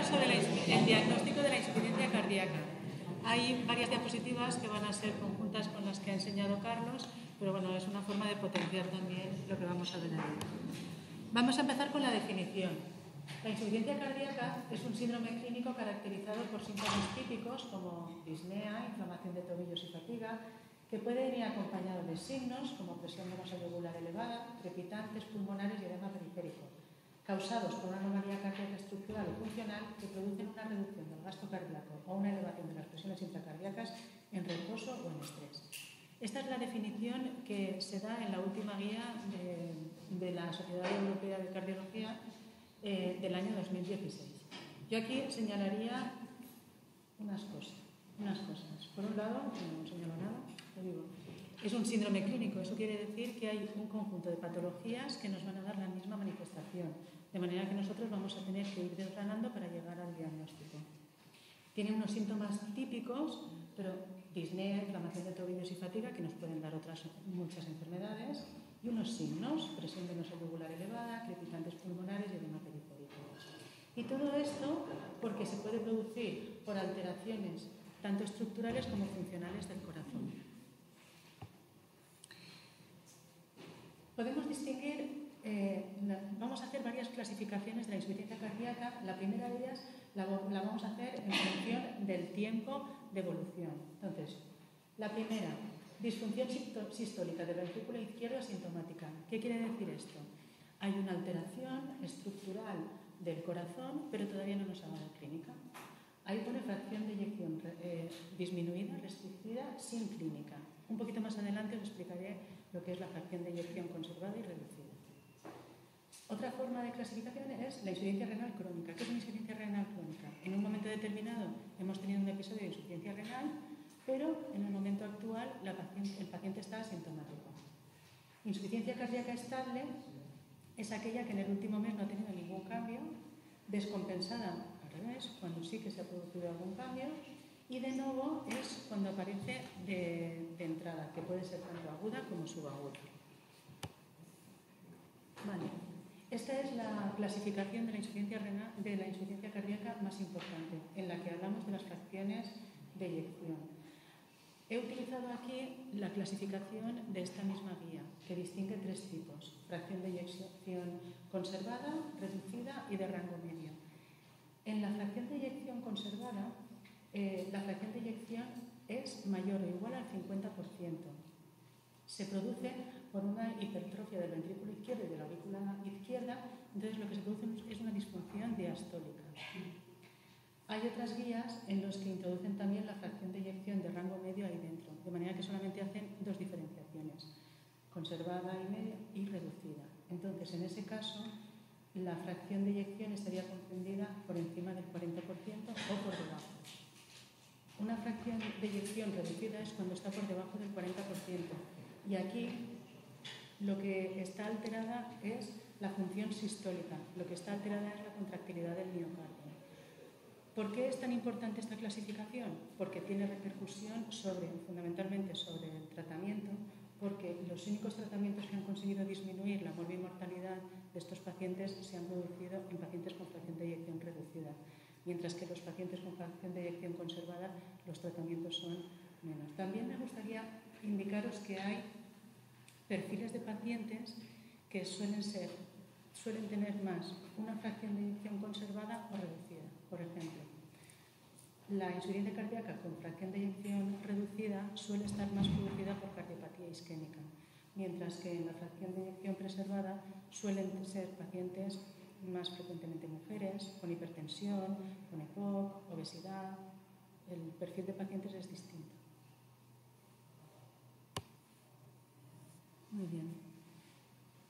sobre el diagnóstico de la insuficiencia cardíaca. Hay varias diapositivas que van a ser conjuntas con las que ha enseñado Carlos, pero bueno, es una forma de potenciar también lo que vamos a ver ahí. Vamos a empezar con la definición. La insuficiencia cardíaca es un síndrome clínico caracterizado por síntomas típicos como disnea, inflamación de tobillos y fatiga, que pueden ir acompañados de signos como presión venosa regular elevada, crepitantes pulmonares y edema periférico, causados por una anomalía cardíaca estructural o funcional que producen una reducción del gasto cardíaco o una elevación de las presiones intracardíacas en reposo o en estrés. Esta es la definición que se da en la última guía de, la Sociedad Europea de Cardiología eh, del año 2016. Yo aquí señalaría unas cosas, unas cosas. Por un lado, no señalo nada, lo digo, es un síndrome clínico. Eso quiere decir que hay un conjunto de patologías que nos van a dar la misma manifestación, de manera que nosotros vamos a tener que ir desgranando para llegar al diagnóstico. Tiene unos síntomas típicos, pero disnea, inflamación de tobillos y fatiga, que nos pueden dar otras muchas enfermedades, y unos signos, presión venosa elevada, crepitantes pulmonares y edema periférico. Y todo esto porque se puede producir por alteraciones tanto estructurales como funcionales del corazón. Podemos distinguir, eh, vamos a hacer varias clasificaciones de la insuficiencia cardíaca. La primera de ellas la, vamos a hacer en función del tiempo de evolución. Entonces, la primera, disfunción sistólica del ventrículo izquierdo asintomática. ¿Qué quiere decir esto? Hay una alteración estructural del corazón, pero todavía no nos ha dado clínica. Ahí pone fracción de eyección eh, disminuida, restringida, sin clínica. Un poquito más adelante os explicaré lo que es la fracción de eyección conservada y reducida. Otra forma de clasificación es la insuficiencia renal crónica. ¿Qué es una insuficiencia renal crónica? En un momento determinado hemos tenido un episodio de insuficiencia renal, pero en el momento actual el paciente está asintomático. Insuficiencia cardíaca estable es aquella que en el último mes no ha tenido ningún cambio, descompensada al revés, cuando sí que se ha producido algún cambio, y de nuevo es cuando aparece de, entrada, que puede ser tanto aguda como subaguda. Vale. Esta es la clasificación de la, insuficiencia renal, de la insuficiencia cardíaca más importante, en la que hablamos de las fracciones de eyección. He utilizado aquí la clasificación de esta misma guía, que distingue tres tipos, fracción de eyección conservada, reducida y de rango medio. En la fracción de eyección conservada eh, la fracción de eyección es mayor o igual al 50%. Se produce por una hipertrofia del ventrículo izquierdo y de la aurícula izquierda, entonces lo que se produce es una disfunción diastólica. Hay otras guías en las que introducen también la fracción de eyección de rango medio ahí dentro, de manera que solamente hacen dos diferenciaciones, conservada y media y reducida. Entonces, en ese caso, la fracción de eyección estaría comprendida por encima del 40% o por debajo. Una fracción de eyección reducida es cuando está por debajo del 40%. Y aquí lo que está alterada es la función sistólica, lo que está alterada es la contractilidad del miocardio. ¿Por qué es tan importante esta clasificación? Porque tiene repercusión sobre, fundamentalmente sobre el tratamiento, porque los únicos tratamientos que han conseguido disminuir la morbimortalidad de estos pacientes se han producido en pacientes con fracción de eyección reducida mientras que los pacientes con fracción de eyección conservada los tratamientos son menos. También me gustaría indicaros que hay perfiles de pacientes que suelen, ser, suelen tener más una fracción de eyección conservada o reducida. Por ejemplo, la insuficiencia cardíaca con fracción de eyección reducida suele estar más producida por cardiopatía isquémica, mientras que en la fracción de eyección preservada suelen ser pacientes más frecuentemente mujeres, con hipertensión, con EPOC, obesidad. El perfil de pacientes es distinto. Muy bien.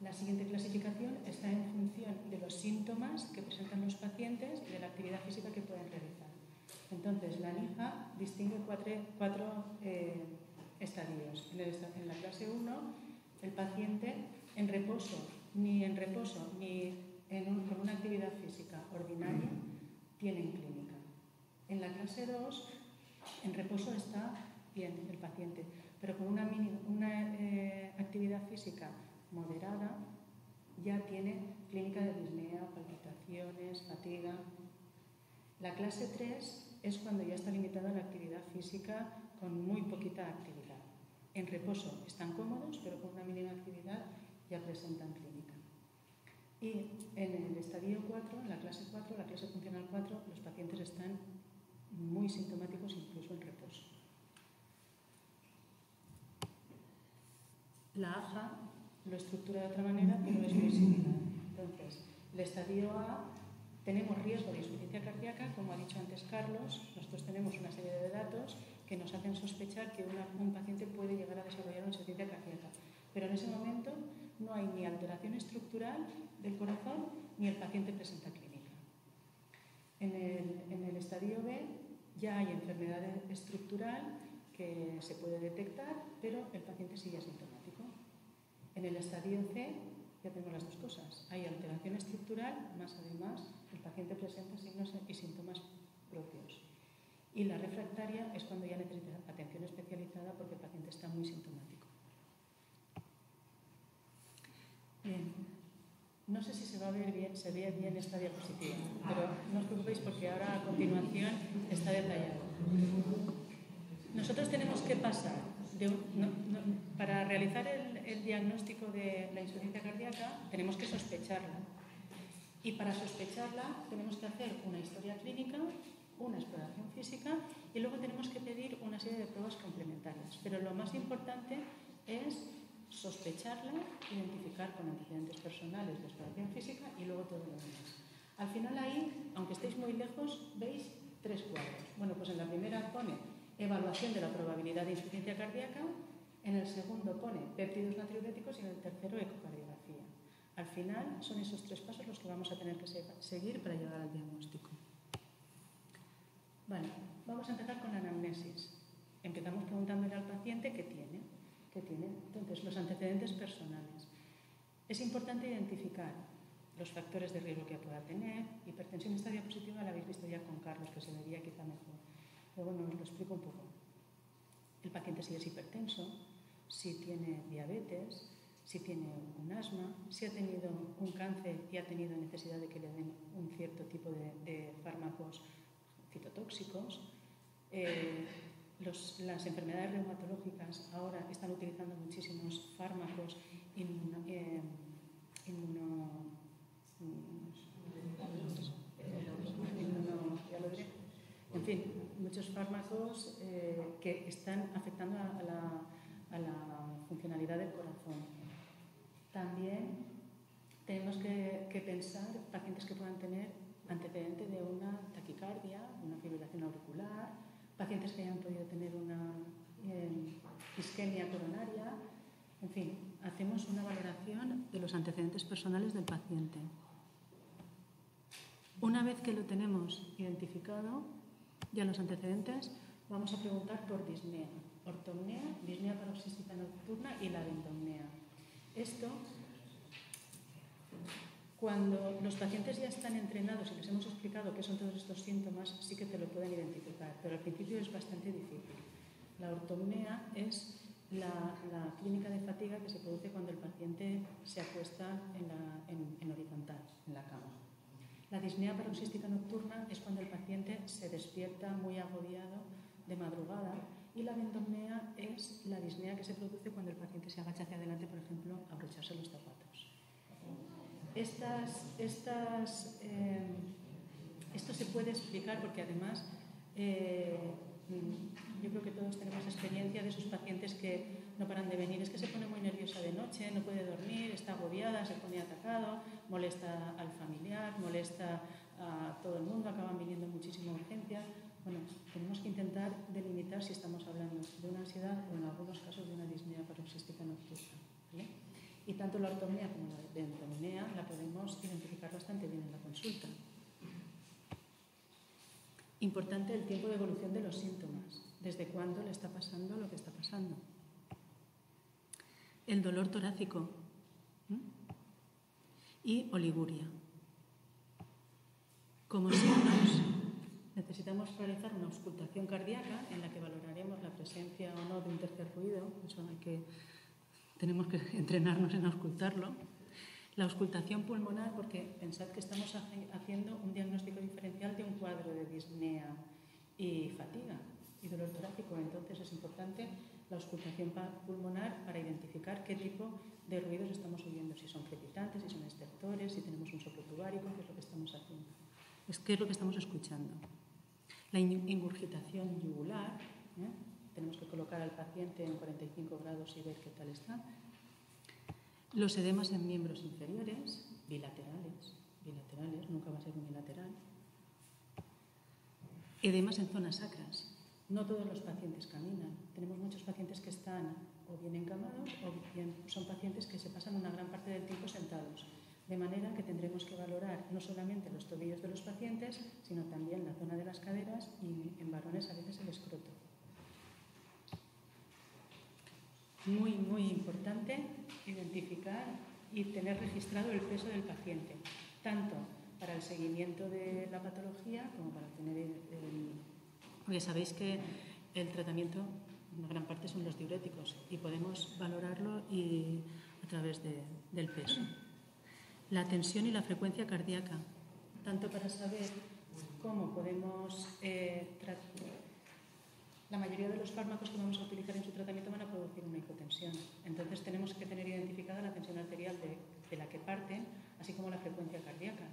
La siguiente clasificación está en función de los síntomas que presentan los pacientes y de la actividad física que pueden realizar. Entonces, la NIJA distingue cuatro, eh, estadios. En la clase 1, el paciente en reposo, ni en reposo, ni con una actividad física ordinaria tienen clínica. En la clase 2, en reposo está bien el paciente, pero con una, una eh, actividad física moderada ya tiene clínica de disnea, palpitaciones, fatiga. La clase 3 es cuando ya está limitada la actividad física con muy poquita actividad. En reposo están cómodos, pero con una mínima actividad ya presentan clínica. Y en el estadio 4, en la clase 4, la clase funcional 4, los pacientes están muy sintomáticos incluso en reposo. La AJA lo estructura de otra manera, pero es muy similar. Entonces, el estadio A tenemos riesgo de insuficiencia cardíaca, como ha dicho antes Carlos, nosotros tenemos una serie de datos que nos hacen sospechar que un paciente puede llegar a desarrollar una insuficiencia cardíaca. Pero en ese momento no hay ni alteración estructural del corazón ni el paciente presenta clínica. En el, en el estadio B ya hay enfermedad estructural que se puede detectar, pero el paciente sigue asintomático. En el estadio C ya tenemos las dos cosas. Hay alteración estructural, más además el paciente presenta signos y síntomas propios. Y la refractaria es cuando ya necesita atención especializada porque el paciente está muy sintomático. Bien. No sé si se va a ver bien, se ve bien esta diapositiva, pero no os preocupéis porque ahora a continuación está detallado. Nosotros tenemos que pasar para realizar el, diagnóstico de la insuficiencia cardíaca tenemos que sospecharla. Y para sospecharla tenemos que hacer una historia clínica, una exploración física y luego tenemos que pedir una serie de pruebas complementarias. Pero lo más importante es sospecharla, identificar con antecedentes personales de exploración física y luego todo lo demás. Al final ahí, aunque estéis muy lejos, veis tres cuadros. Bueno, pues en la primera pone evaluación de la probabilidad de insuficiencia cardíaca, en el segundo pone péptidos natriuréticos y en el tercero ecocardiografía. Al final son esos tres pasos los que vamos a tener que seguir para llegar al diagnóstico. Vale, vamos a empezar con la anamnesis. Empezamos preguntándole al paciente qué tiene. ¿Qué tiene? Entonces, los antecedentes personales. Es importante identificar los factores de riesgo que pueda tener. Hipertensión, esta diapositiva la habéis visto ya con Carlos, que se vería quizá mejor. Pero bueno, lo explico un poco. El paciente si es hipertenso, si tiene diabetes, si tiene un asma, si ha tenido un cáncer y ha tenido necesidad de que le den un cierto tipo de, fármacos citotóxicos. Eh, las enfermedades reumatológicas ahora están utilizando muchísimos fármacos inmuno, eh, en fin, muchos fármacos eh, que están afectando a la, funcionalidad del corazón. También tenemos que, que, pensar pacientes que puedan tener antecedente de una taquicardia, una fibrilación auricular, pacientes que hayan podido tener una eh, isquemia coronaria. En fin, hacemos una valoración de los antecedentes personales del paciente. Una vez que lo tenemos identificado, ya los antecedentes, vamos a preguntar por disnea, ortomnea, disnea paroxística nocturna y la ventomnea. Esto, cuando los pacientes ya están entrenados y les hemos explicado qué son todos estos síntomas, sí que te lo pueden identificar, pero al principio es bastante difícil. La ortomnea es la, clínica de fatiga que se produce cuando el paciente se acuesta en horizontal, en la cama. La disnea paroxística nocturna es cuando el paciente se despierta muy agobiado de madrugada y la ventomnea es la disnea que se produce cuando el paciente se agacha hacia adelante, por ejemplo, a abrocharse los zapatos. Estas, estas, eh, esto se puede explicar porque además eh, yo creo que todos tenemos de esos pacientes que no paran de venir. Es que se pone muy nerviosa de noche, no puede dormir, está agobiada, se pone atacado, molesta al familiar, molesta a todo el mundo, acaban viniendo muchísima urgencia. Bueno, tenemos que intentar delimitar si estamos hablando de una ansiedad o en algunos casos de una disnea paroxística nocturna. Y tanto la ortomía como la dentomnea la podemos identificar bastante bien en la consulta. Importante el tiempo de evolución de los síntomas, desde cuándo le está pasando lo que está pasando. El dolor torácico y oliguria. Como signos, necesitamos realizar una auscultación cardíaca en la que valoraremos la presencia o no de un tercer ruido, eso hay que, tenemos que entrenarnos en auscultarlo la auscultación pulmonar, porque pensad que estamos haciendo un diagnóstico diferencial de un cuadro de pues es importante la auscultación pulmonar para identificar qué tipo de ruidos estamos oyendo, si son crepitantes, si son estertores, si tenemos un soplo tubárico, qué es lo que estamos haciendo, es qué es lo que estamos escuchando. La ingurgitación yugular, ¿eh? tenemos que colocar al paciente en 45 grados y ver qué tal está. Los edemas en miembros inferiores, bilaterales, bilaterales, nunca va a ser unilateral. Edemas en zonas sacras. No todos los pacientes caminan. Tenemos muchos pacientes que están o bien encamados o bien son pacientes que se pasan una gran parte del tiempo sentados. De manera que tendremos que valorar no solamente los tobillos de los pacientes, sino también la zona de las caderas y en varones a veces el escroto. Muy, muy importante identificar y tener registrado el peso del paciente, tanto para el seguimiento de la patología como para tener el... Porque sabéis que el tratamiento, una gran parte son los diuréticos y podemos valorarlo y, a través del peso. La tensión y la frecuencia cardíaca, tanto para saber cómo podemos eh, la mayoría de los fármacos que vamos a utilizar en su tratamiento van a producir una hipotensión. Entonces tenemos que tener identificada la tensión arterial de, la que parten, así como la frecuencia cardíaca,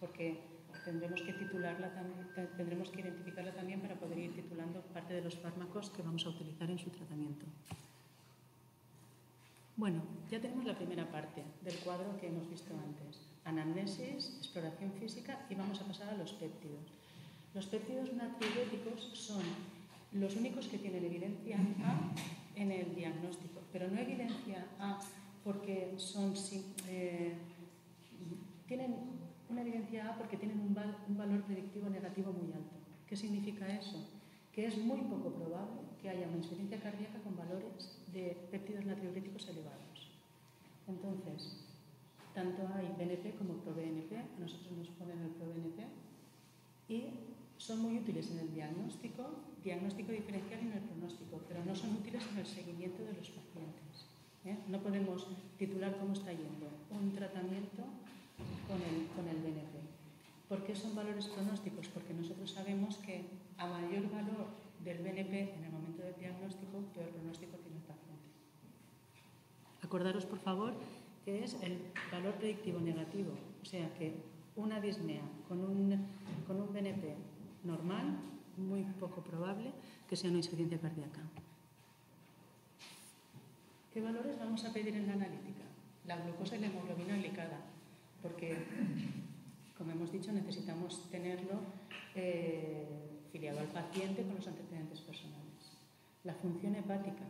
porque tendremos que titularla tendremos que identificarla también para poder ir titulando parte de los fármacos que vamos a utilizar en su tratamiento. Bueno, ya tenemos la primera parte del cuadro que hemos visto antes. Anamnesis, exploración física y vamos a pasar a los péptidos. Los péptidos natriuréticos son los únicos que tienen evidencia A en el diagnóstico, pero no evidencia A porque son, eh, tienen una evidencia A porque tienen un, valor predictivo negativo muy alto. ¿Qué significa eso? Que es muy poco probable que haya una insuficiencia cardíaca con valores de péptidos natriuréticos elevados. Entonces, tanto hay BNP como ProBNP, a nosotros nos ponen el ProBNP, y son muy útiles en el diagnóstico diagnóstico diferencial y en el pronóstico, pero no son útiles en el seguimiento de los pacientes. ¿eh? No podemos titular cómo está yendo un tratamiento con el, con el BNP. ¿Por qué son valores pronósticos? Porque nosotros sabemos que a mayor valor del BNP en el momento del diagnóstico, peor pronóstico tiene el paciente. Acordaros, por favor, que es el valor predictivo negativo, o sea que una disnea con un, con un BNP normal muy poco probable que sea una insuficiencia cardíaca. ¿Qué valores vamos a pedir en la analítica? La glucosa y la hemoglobina glicada, porque, como hemos dicho, necesitamos tenerlo eh, filiado al paciente con los antecedentes personales. La función hepática.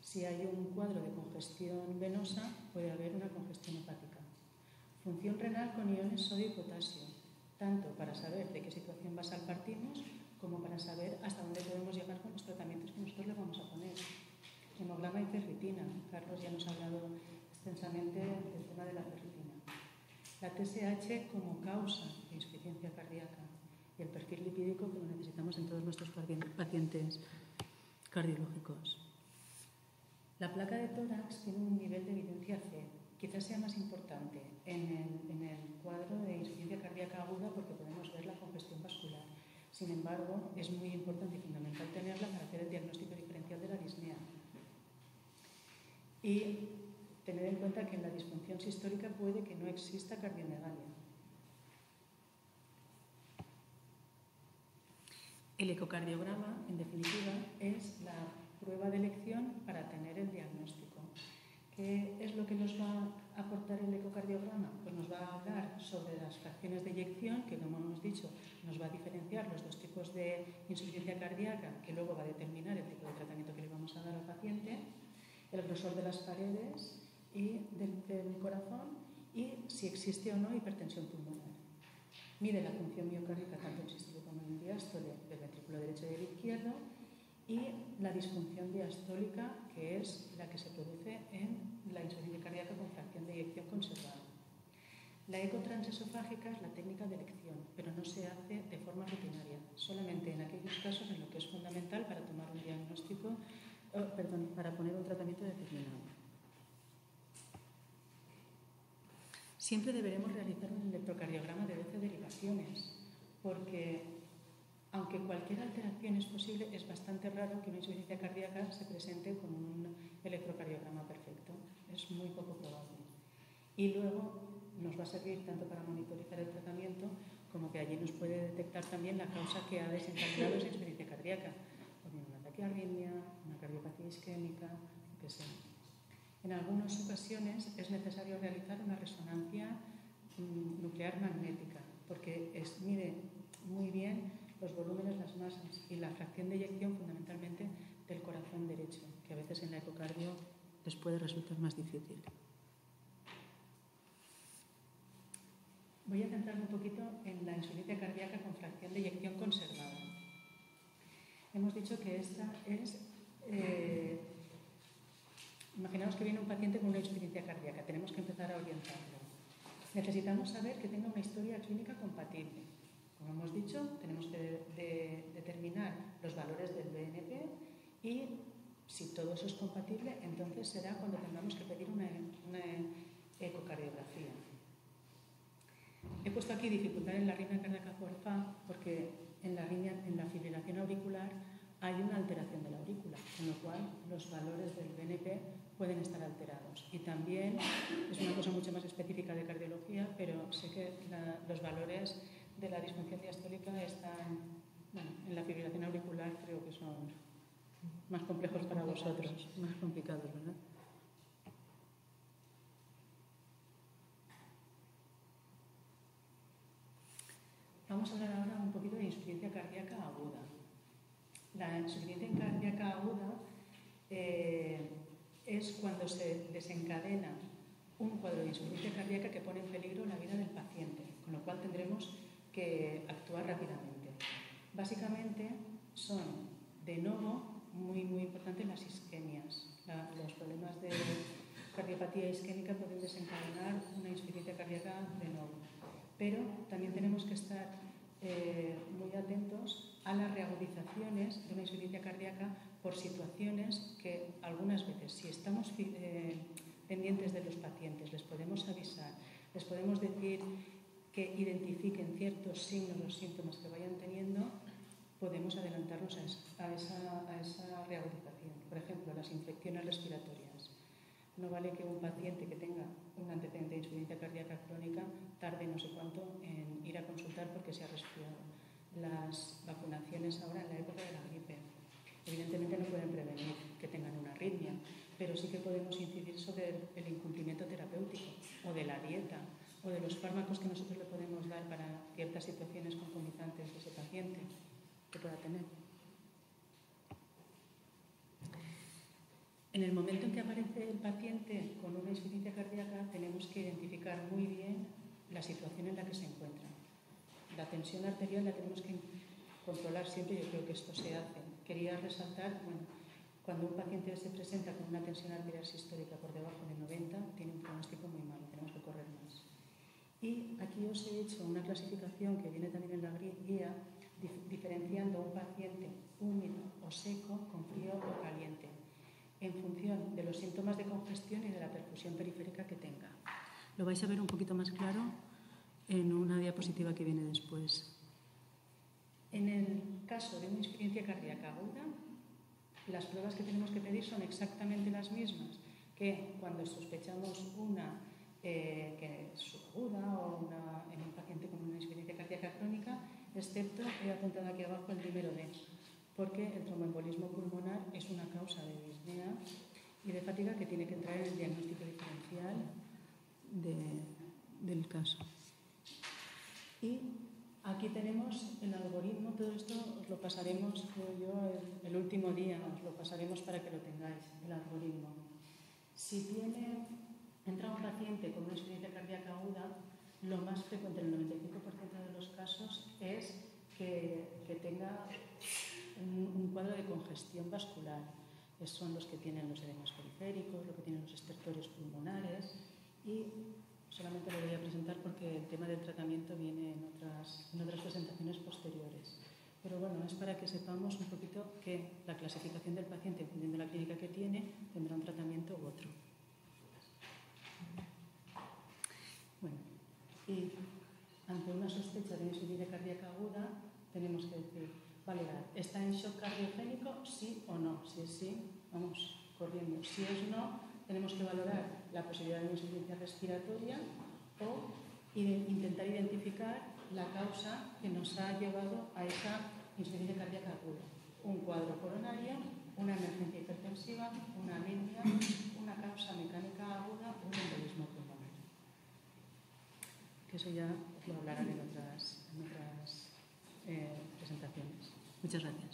Si hay un cuadro de congestión venosa, puede haber una congestión hepática. Función renal con iones sodio y potasio tanto para saber de qué situación basal partimos como para saber hasta dónde podemos llegar con los tratamientos que nosotros le vamos a poner. Hemograma y ferritina. Carlos ya nos ha hablado extensamente del tema de la ferritina. La TSH como causa de insuficiencia cardíaca y el perfil lipídico que lo necesitamos en todos nuestros pacientes cardiológicos. La placa de tórax tiene un nivel de evidencia C, quizás sea más importante en el, cuadro de insuficiencia cardíaca aguda porque podemos ver la congestión vascular. Sin embargo, es muy importante y fundamental tenerla para hacer el diagnóstico diferencial de la disnea. Y tener en cuenta que en la disfunción sistólica puede que no exista cardiomegalia. El ecocardiograma, en definitiva, es la prueba de elección para tener el diagnóstico. ¿Qué es lo que nos va a aportar el ecocardiograma? Pues nos va a hablar sobre las fracciones de eyección, que como hemos dicho, nos va a diferenciar los dos tipos de insuficiencia cardíaca, que luego va a determinar el tipo de tratamiento que le vamos a dar al paciente, el grosor de las paredes y del, corazón y si existe o no hipertensión pulmonar. Mide la función miocárdica tanto en sistema como en diástole del ventrículo derecho y del izquierdo y la disfunción diastólica, que es la que se produce en la insuficiencia cardíaca con fracción de eyección conservada. La ecotransesofágica es la técnica de elección, pero no se hace de forma rutinaria, solamente en aquellos casos en los que es fundamental para tomar un diagnóstico, perdón, para poner un tratamiento determinado. Siempre deberemos realizar un electrocardiograma de 12 derivaciones, porque aunque cualquier alteración es posible, es bastante raro que una insuficiencia cardíaca se presente con un electrocardiograma perfecto. Es muy poco probable. Y luego nos va a servir tanto para monitorizar el tratamiento como que allí nos puede detectar también la causa que ha desencadenado esa insuficiencia cardíaca, o bien una taquiarritmia, una cardiopatía isquémica, lo que sea. En algunas ocasiones es necesario realizar una resonancia mm, nuclear magnética, porque mide muy bien los volúmenes, las masas y la fracción de eyección fundamentalmente del corazón derecho, que a veces en la ecocardio les puede resultar más difícil. Voy a centrarme un poquito en la insuficiencia cardíaca con fracción de eyección conservada. Hemos dicho que esta es... Eh, imaginaos que viene un paciente con una insuficiencia cardíaca, tenemos que empezar a orientarlo. Necesitamos saber que tenga una historia clínica compatible. Como hemos dicho, tenemos que determinar los valores del BNP y si todo eso es compatible, entonces será cuando tengamos que pedir una, ecocardiografía. He puesto aquí dificultad en la arritmia cardíaca por porque en la, en la fibrilación auricular hay una alteración de la aurícula, con lo cual los valores del BNP pueden estar alterados. Y también es una cosa mucho más específica de cardiología, pero sé que los valores de la disfunción diastólica están, bueno, en la fibrilación auricular creo que son más complejos para vosotros, más complicados, ¿verdad? Vamos a hablar ahora un poquito de insuficiencia cardíaca aguda. La insuficiencia cardíaca aguda eh, es cuando se desencadena un cuadro de insuficiencia cardíaca que pone en peligro la vida del paciente, con lo cual tendremos que actuar rápidamente. Básicamente son de nuevo muy, muy importantes las isquemias. los problemas de cardiopatía isquémica pueden desencadenar una insuficiencia cardíaca de nuevo pero también tenemos que estar eh, muy atentos a las reagudizaciones de una insuficiencia cardíaca por situaciones que algunas veces, si estamos eh, pendientes de los pacientes, les podemos avisar, les podemos decir que identifiquen ciertos signos, los síntomas que vayan teniendo, podemos adelantarnos a esa, a reagudización. Por ejemplo, las infecciones respiratorias. No vale que un paciente que tenga un antecedente de insuficiencia cardíaca crónica tarde no sé cuánto en ir a consultar porque se ha resfriado. Las vacunaciones ahora en la época de la gripe, evidentemente no pueden prevenir que tengan una arritmia, pero sí que podemos incidir sobre el, incumplimiento terapéutico o de la dieta o de los fármacos que nosotros le podemos dar para ciertas situaciones concomitantes de ese paciente que pueda tener. En el momento en que aparece el paciente con una insuficiencia cardíaca, tenemos que identificar muy bien la situación en la que se encuentra. La tensión arterial la tenemos que controlar siempre, yo creo que esto se hace. Quería resaltar, bueno, cuando un paciente se presenta con una tensión arterial sistólica por debajo de 90, tiene un pronóstico muy malo, tenemos que correr más. Y aquí os he hecho una clasificación que viene también en la guía, diferenciando un paciente húmedo o seco con frío o caliente en función de los síntomas de congestión y de la perfusión periférica que tenga. Lo vais a ver un poquito más claro en una diapositiva que viene después. En el caso de una insuficiencia cardíaca aguda, las pruebas que tenemos que pedir son exactamente las mismas que cuando sospechamos una eh, que es aguda o una, en un paciente con una insuficiencia cardíaca crónica, excepto, he apuntado aquí abajo el número D, porque el tromboembolismo pulmonar es una causa de disnea y de fatiga que tiene que entrar en el diagnóstico diferencial del caso. Y aquí tenemos el algoritmo, todo esto os lo pasaremos, creo yo, el, último día, os lo pasaremos para que lo tengáis, el algoritmo. Si tiene, entra un paciente con una insuficiencia cardíaca aguda, lo más frecuente en el 95% de los casos es que, que tenga un, cuadro de congestión vascular. son los que tienen los edemas periféricos, lo que tienen los estertores pulmonares y solamente lo voy a presentar porque el tema del tratamiento viene en otras, en otras presentaciones posteriores. Pero bueno, es para que sepamos un poquito que la clasificación del paciente, dependiendo de la clínica que tiene, tendrá un tratamiento u otro. Bueno, y ante una sospecha de insuficiencia cardíaca aguda, tenemos que decir, ¿Está en shock cardiogénico? Sí o no. Si es sí, vamos corriendo. Si es no, tenemos que valorar la posibilidad de insuficiencia respiratoria o intentar identificar la causa que nos ha llevado a esa insuficiencia cardíaca aguda. Un cuadro coronario, una emergencia hipertensiva, una anemia, una causa mecánica aguda, un embolismo pulmonar. Que eso ya lo hablarán en otras, en otras eh, presentaciones. Muchas gracias.